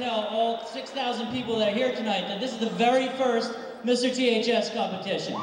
tell all 6,000 people that are here tonight that this is the very first Mr. THS competition.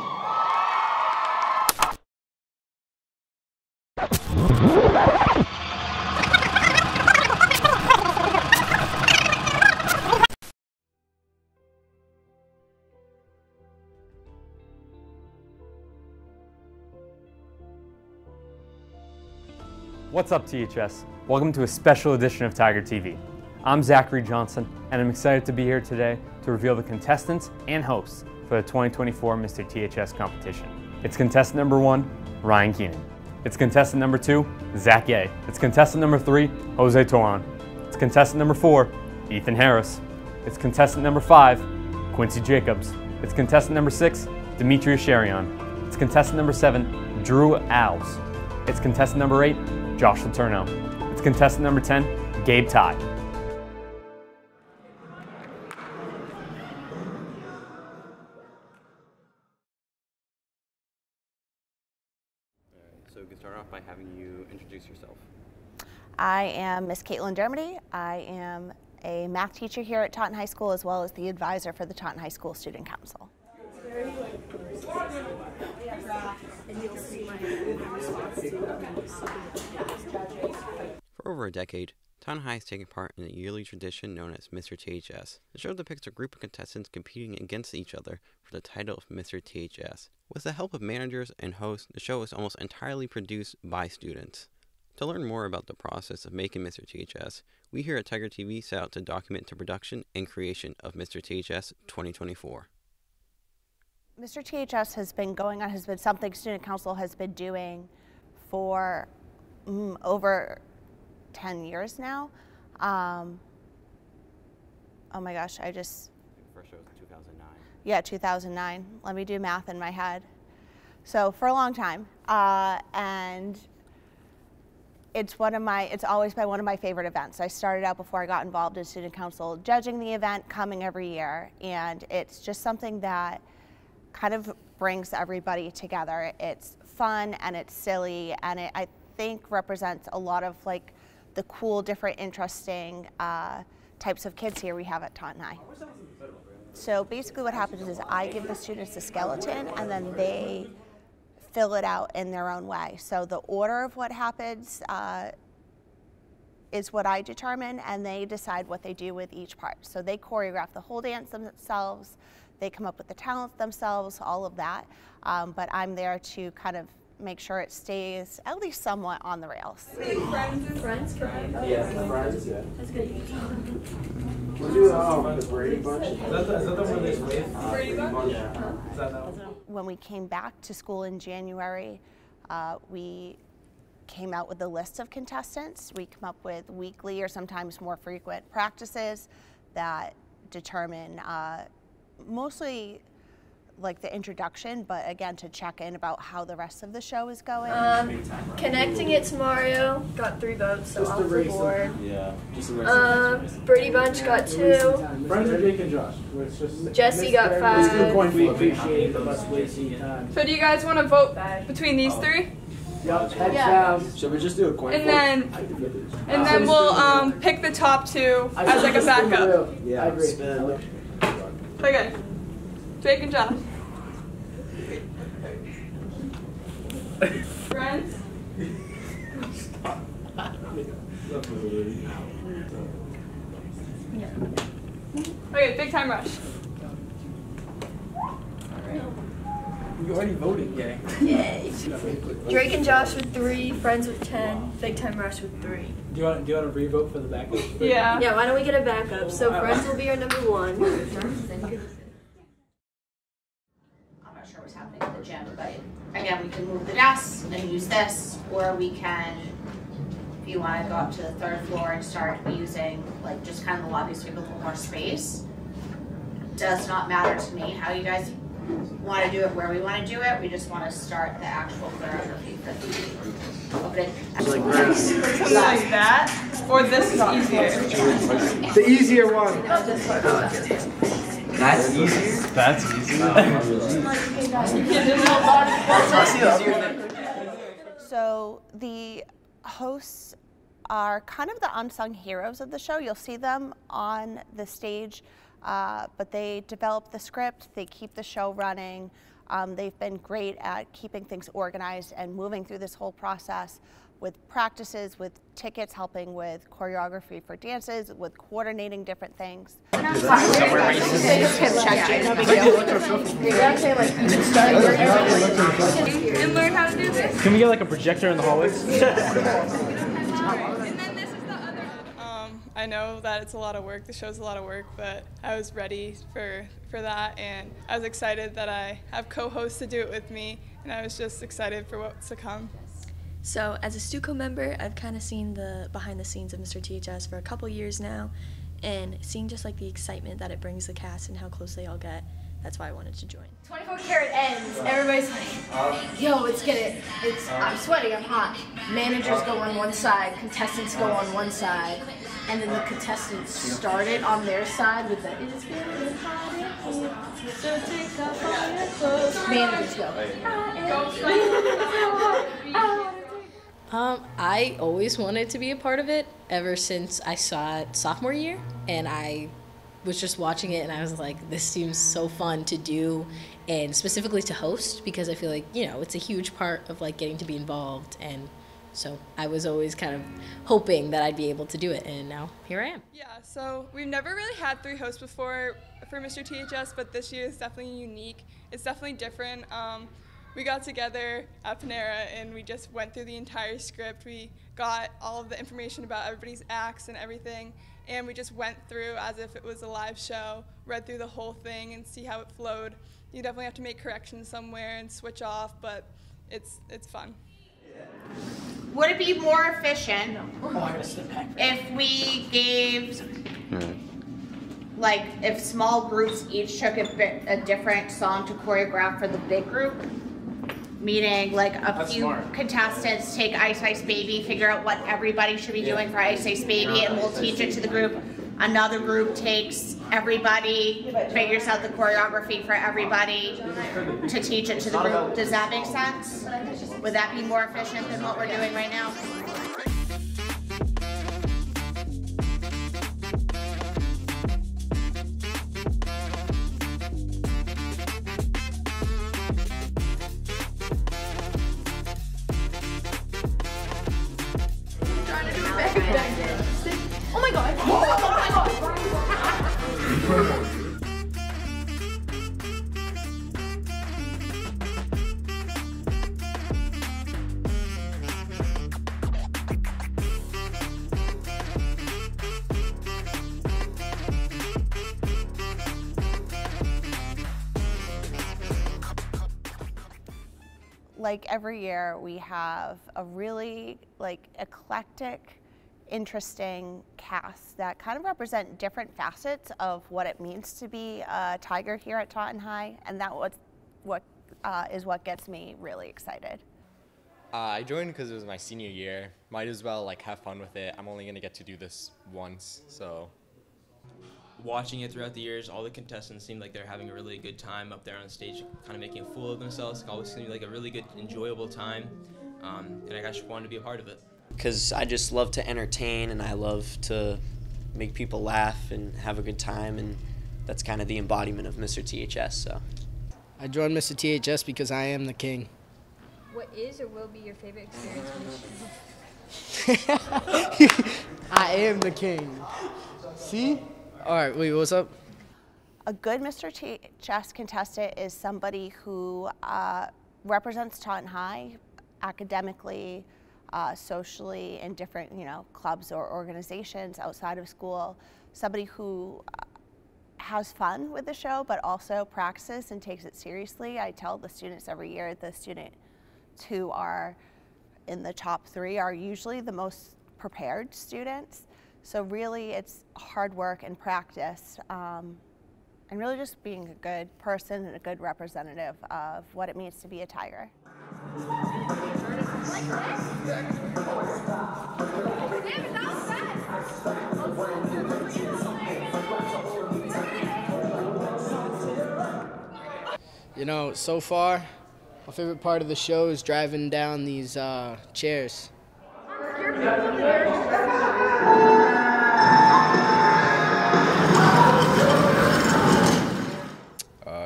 What's up, THS? Welcome to a special edition of Tiger TV. I'm Zachary Johnson, and I'm excited to be here today to reveal the contestants and hosts for the 2024 Mr. THS competition. It's contestant number one, Ryan Keenan. It's contestant number two, Zach. It's contestant number three, Jose Toran. It's contestant number four, Ethan Harris. It's contestant number five, Quincy Jacobs. It's contestant number six, Demetrius Sherion. It's contestant number seven, Drew Owls. It's contestant number eight, Josh Letourneau. It's contestant number 10, Gabe Tye. Introduce yourself. I am Miss Caitlin Dermody. I am a math teacher here at Taunton High School as well as the advisor for the Taunton High School Student Council. For over a decade, Taunton High has taken part in a yearly tradition known as Mr. THS. The show depicts a group of contestants competing against each other for the title of Mr. THS. With the help of managers and hosts, the show is almost entirely produced by students. To learn more about the process of making Mr. THS, we here at Tiger TV set out to document the production and creation of Mr. THS 2024. Mr. THS has been going on, has been something Student Council has been doing for mm, over 10 years now. Um, oh my gosh, I just, The first show was 2009. yeah, 2009. Let me do math in my head. So for a long time. Uh, and it's one of my, it's always been one of my favorite events. I started out before I got involved in student council, judging the event, coming every year. And it's just something that kind of brings everybody together. It's fun and it's silly and it, I think represents a lot of like the cool, different, interesting uh, types of kids here we have at Taunton High. So basically what happens is I give the students a skeleton and then they fill it out in their own way. So the order of what happens uh, is what I determine and they decide what they do with each part. So they choreograph the whole dance themselves, they come up with the talents themselves, all of that. Um, but I'm there to kind of make sure it stays at least somewhat on the rails. Friends, friends, Yeah, friends, yeah. That's good. We're doing, oh, the Brady Bunch. Is that the, is that the one they wave? Brady Bunch? Yeah. Is that that one? When we came back to school in January, uh, we came out with a list of contestants. We come up with weekly or sometimes more frequent practices that determine uh, mostly like the introduction, but again to check in about how the rest of the show is going. Um, connecting it to Mario, got three votes, so Just off a the race. board. Yeah. Just a race. Um, Brady Bunch got two. Friends are Jake and Josh. Just- Jesse got Let's do a five. coin flip. We appreciate the less wasting time. So do you guys want to vote between these three? Yup, heads. Should we just do a coin And flip? then and then we'll um pick the top two as like a backup. Yeah, I agree. Okay. Jake and Josh. Friends? Stop. Yeah. Okay, big time rush. You already voted, yay. Yay. Drake and Josh with three, Friends with ten, Big Time Rush with three. Do you want, do you want to re-vote for the backup? Yeah. Yeah, why don't we get a backup? So Friends will be our number one. I'm not sure what's happening in the gym, but again, we can move the desks and use this, or we can, if you want to go up to the third floor and start using like just kind of the lobby so we have a little more space. Does not matter to me how you guys want to do it, where we want to do it. We just want to start the actual choreography for the opening. Something like that. Or this is easier. The easier one. That's easier. That's easier. So the hosts are kind of the unsung heroes of the show. You'll see them on the stage, uh, but they develop the script, they keep the show running. Um, they've been great at keeping things organized and moving through this whole process with practices, with tickets, helping with choreography for dances, with coordinating different things. And learn how to do this. Can we get like a projector in the hallway? And then this is the other. Um, I know that it's a lot of work. The show's a lot of work, but I was ready for for that, and I was excited that I have co-hosts to do it with me, and I was just excited for what's to come. So, as a Stuco member, I've kind of seen the behind the scenes of Mr. THS for a couple years now, and seeing just like the excitement that it brings the cast and how close they all get, that's why I wanted to join. 24 karat ends. Everybody's like, yo, let's get it. It's I'm sweating, I'm hot. Managers go on one side, contestants go on one side, and then the contestants started on their side with the it's getting hot in here, so take off all your clothes. Managers go. Um, I always wanted to be a part of it ever since I saw it sophomore year, and I was just watching it and I was like, this seems so fun to do, and specifically to host because I feel like you know it's a huge part of like getting to be involved, and so I was always kind of hoping that I'd be able to do it, and now here I am. Yeah, so we've never really had three hosts before for Mr. THS, but this year is definitely unique. It's definitely different. Um, we got together at Panera and we just went through the entire script. We got all of the information about everybody's acts and everything, and we just went through as if it was a live show, read through the whole thing and see how it flowed. You definitely have to make corrections somewhere and switch off, but it's it's fun. Would it be more efficient if we gave, like, if small groups each took a bit, a different song to choreograph for the big group? Meaning, like, a That's few smart. contestants take Ice Ice Baby, figure out what everybody should be doing for Ice Ice Baby, and we'll teach it to the group. Another group takes everybody, figures out the choreography for everybody to teach it to the group. Does that make sense? Would that be more efficient than what we're doing right now? Like every year we have a really like eclectic interesting cast that kind of represent different facets of what it means to be a tiger here at Taunton High and that what what uh, is what gets me really excited. Uh, I joined because it was my senior year. Might as well like have fun with it. I'm only gonna get to do this once, so watching it throughout the years, all the contestants seemed like they're having a really good time up there on stage, kind of making a fool of themselves. It always seemed like a really good, enjoyable time, um, and I just wanted to be a part of it. Because I just love to entertain and I love to make people laugh and have a good time, and that's kind of the embodiment of Mr. THS. So. I joined Mr. THS because I am the king. What is or will be your favorite experience on the show? I am the king. See? All right, what's up? A good Mr. THS contestant is somebody who uh, represents Taunton High academically, uh, socially, in different you know clubs or organizations outside of school. Somebody who uh, has fun with the show, but also practices and takes it seriously. I tell the students every year the students who are in the top three are usually the most prepared students. So really, it's hard work and practice, um, and really just being a good person and a good representative of what it means to be a tiger. You know, so far, my favorite part of the show is driving down these uh, chairs.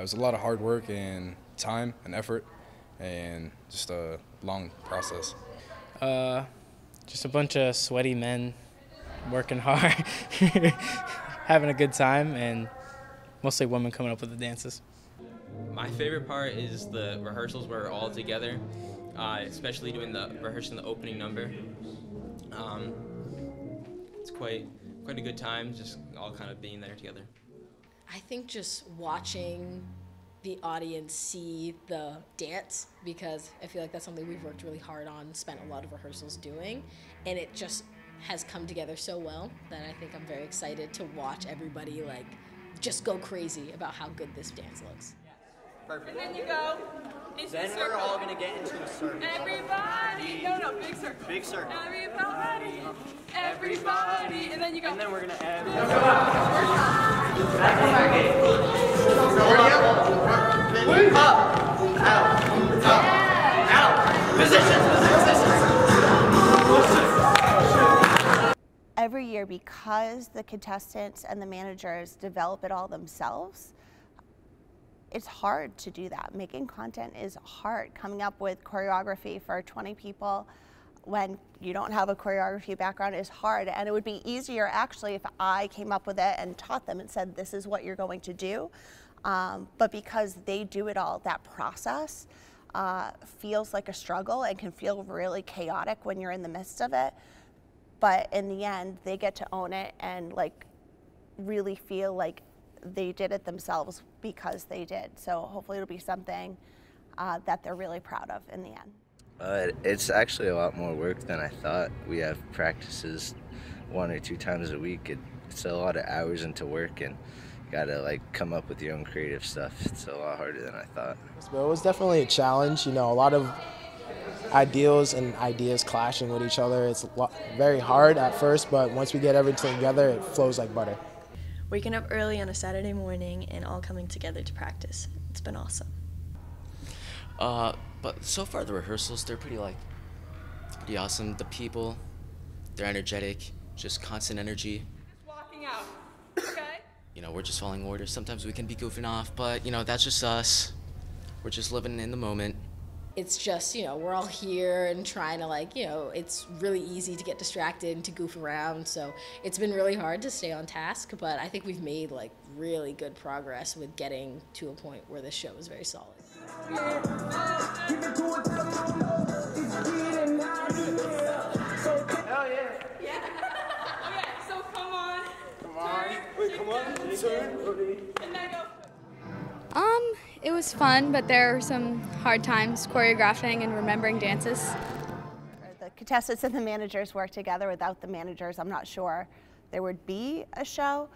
It was a lot of hard work and time and effort, and just a long process. Uh, just a bunch of sweaty men working hard, having a good time, and mostly women coming up with the dances. My favorite part is the rehearsals where we're all together, uh, especially doing the rehearsing the opening number. Um, it's quite quite a good time, just all kind of being there together. I think just watching the audience see the dance because I feel like that's something we've worked really hard on, spent a lot of rehearsals doing, and it just has come together so well that I think I'm very excited to watch everybody like just go crazy about how good this dance looks. Perfect. And then you go into Then the we're all gonna get into a circle. Everybody. No, no, big circle. Big circle. Everybody. Everybody. And then you go. And then we're gonna add. Every year, because the contestants and the managers develop it all themselves, it's hard to do that. Making content is hard. Coming up with choreography for 20 people when you don't have a choreography background is hard. And it would be easier actually if I came up with it and taught them and said, this is what you're going to do. Um, but because they do it all, that process uh, feels like a struggle and can feel really chaotic when you're in the midst of it. But in the end, they get to own it and like really feel like they did it themselves because they did. So hopefully it'll be something uh, that they're really proud of in the end. Uh, it's actually a lot more work than I thought. We have practices one or two times a week. It, it's a lot of hours into work, and you gotta like come up with your own creative stuff. It's a lot harder than I thought. But it was definitely a challenge. You know, a lot of ideals and ideas clashing with each other. It's lo- very hard at first, but once we get everything together, it flows like butter. Waking up early on a Saturday morning and all coming together to practice. It's been awesome. Uh, but so far the rehearsals they're pretty like pretty awesome. The people, they're energetic, just constant energy. Walking out. Okay? You know, we're just following orders. Sometimes we can be goofing off, but you know that's just us. We're just living in the moment. It's just, you know, we're all here and trying to like, you know, it's really easy to get distracted and to goof around. So it's been really hard to stay on task, but I think we've made like really good progress with getting to a point where this show is very solid. Hell yeah. Yeah. okay, so come on. Come on. Wait, come on. Turn. And then go. Um, it was fun, but there were some hard times choreographing and remembering dances. The contestants and the managers work together. Without the managers, I'm not sure there would be a show.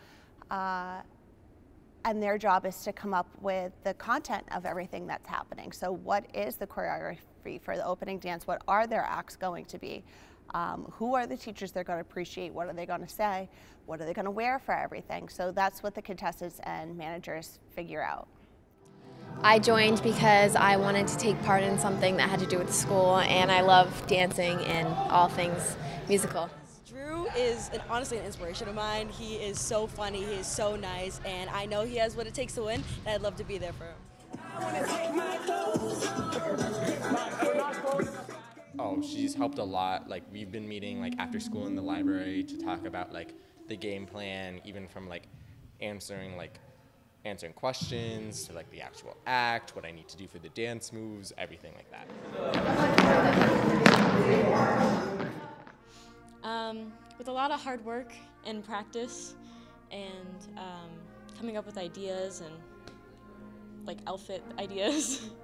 Uh, and their job is to come up with the content of everything that's happening. So, what is the choreography for the opening dance? What are their acts going to be? Um, who are the teachers they're going to appreciate? What are they going to say? What are they going to wear for everything? So, that's what the contestants and managers figure out. I joined because I wanted to take part in something that had to do with school, and I love dancing and all things musical. Drew is an, honestly an inspiration of mine. He is so funny, he is so nice, and I know he has what it takes to win, and I'd love to be there for him. Oh, she's helped a lot. Like we've been meeting like after school in the library to talk about like the game plan, even from like answering like answering questions to like the actual act, what I need to do for the dance moves, everything like that. Um, with a lot of hard work and practice, and um, coming up with ideas and like outfit ideas.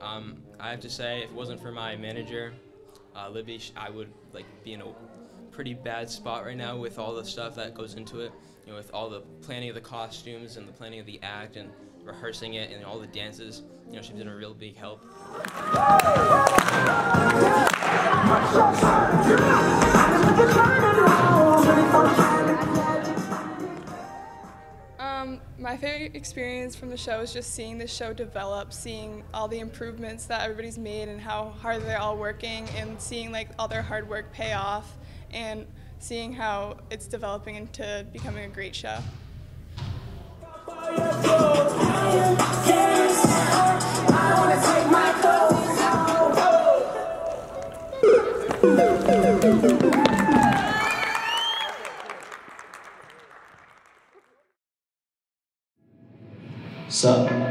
Um, I have to say, if it wasn't for my manager, uh, Libby, I would like be in a pretty bad spot right now with all the stuff that goes into it. You know, with all the planning of the costumes and the planning of the act and rehearsing it and all the dances. You know, she's been a real big help. Um, My favorite experience from the show is just seeing the show develop, seeing all the improvements that everybody's made and how hard they're all working, and seeing like all their hard work pay off, and seeing how it's developing into becoming a great show. Sup?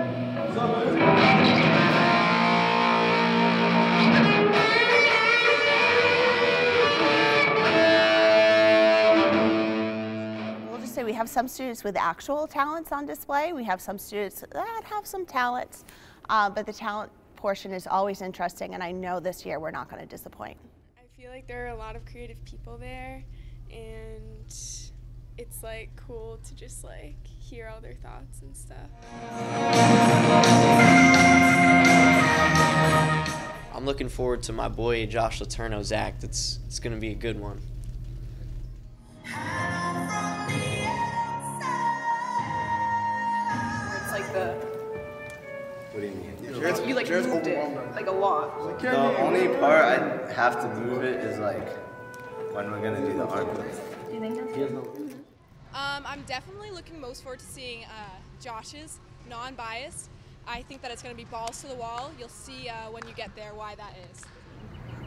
Some students with actual talents on display. We have some students that have some talents, uh, but the talent portion is always interesting, and I know this year we're not going to disappoint. I feel like there are a lot of creative people there, and it's like cool to just like hear all their thoughts and stuff. I'm looking forward to my boy Josh Letourneau's act. It's it's gonna be a good one. Do you mean? you like moved it like a lot. The only part I have to move it is like when we're gonna do the arm. Do you think that's Um, I'm definitely looking most forward to seeing uh, Josh's non-biased. I think that it's going to be balls to the wall. You'll see uh, when you get there why that is.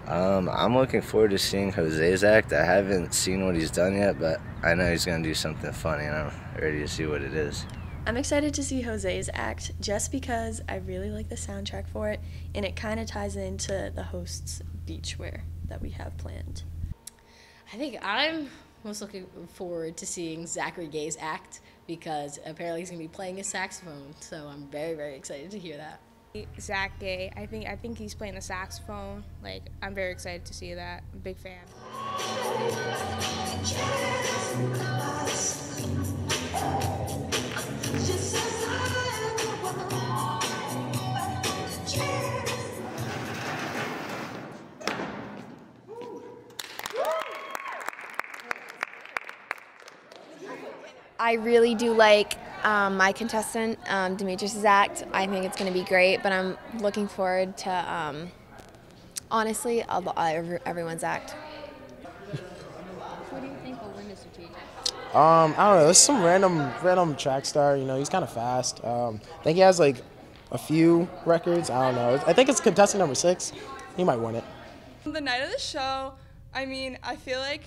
Um, I'm looking forward to seeing Jose's act. I haven't seen what he's done yet, but I know he's gonna do something funny, and I'm ready to see what it is. I'm excited to see Jose's act just because I really like the soundtrack for it and it kind of ties into the host's beachwear that we have planned. I think I'm most looking forward to seeing Zachary Gay's act because apparently he's gonna be playing his saxophone. So I'm very, very excited to hear that. Zach Gay. I think I think he's playing the saxophone. Like I'm very excited to see that. I'm a big fan. I really do like um, my contestant, um, Demetrius' act. I think it's going to be great, but I'm looking forward to, um, honestly, all the, every- everyone's act. Who do you think will win Mr. THS? Um, I don't know. There's some random random track star. You know, he's kind of fast. Um, I think he has like a few records. I don't know. I think it's contestant number six. He might win it. The night of the show, I mean, I feel like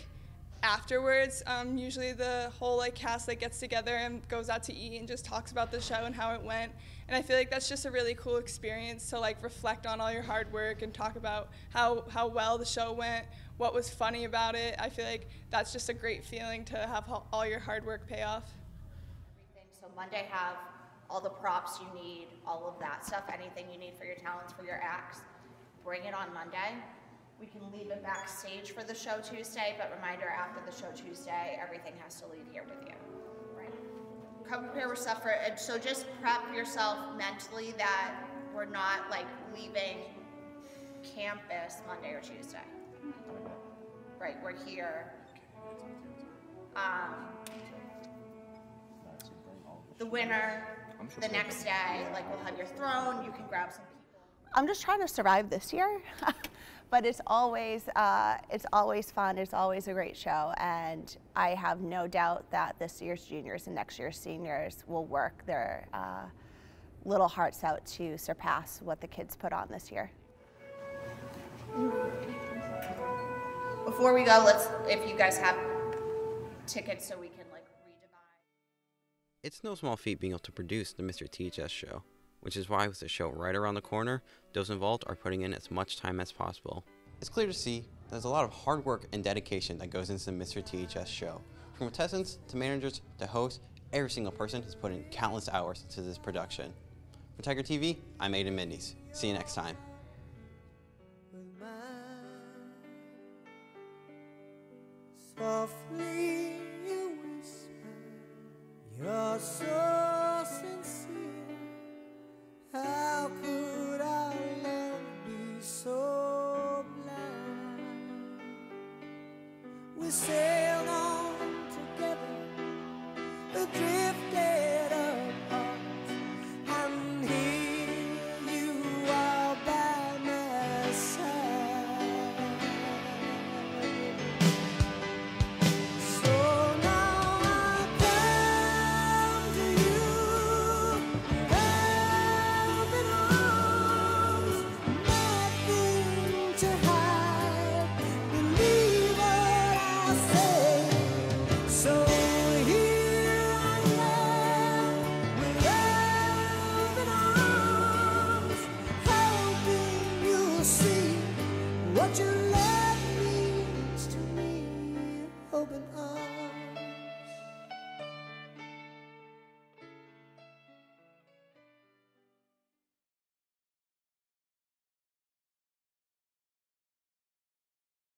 afterwards, um, usually the whole like cast like gets together and goes out to eat and just talks about the show and how it went. And I feel like that's just a really cool experience to like reflect on all your hard work and talk about how how well the show went, what was funny about it. I feel like that's just a great feeling to have all your hard work pay off. So Monday have all the props you need, all of that stuff, anything you need for your talents, for your acts. Bring it on Monday. We can leave it backstage for the show Tuesday, but reminder after the show Tuesday, everything has to leave here with you. Right? Come prepare with stuff for it. So just prep yourself mentally that we're not like leaving campus Monday or Tuesday. Right, we're here. Um, the winner, the next day, like we'll have your throne, you can grab some people. I'm just trying to survive this year, but it's always uh, it's always fun. It's always a great show, and I have no doubt that this year's juniors and next year's seniors will work their uh, little hearts out to surpass what the kids put on this year. Before we go, let's, if you guys have tickets so we can like It's no small feat being able to produce the Mr. THS show, which is why with the show right around the corner, those involved are putting in as much time as possible. It's clear to see there's a lot of hard work and dedication that goes into the Mr. THS show. From contestants to managers to hosts, every single person has put in countless hours into this production. For Tiger TV, I'm Aiden Mendes. See you next time. Softly you whisper, you're so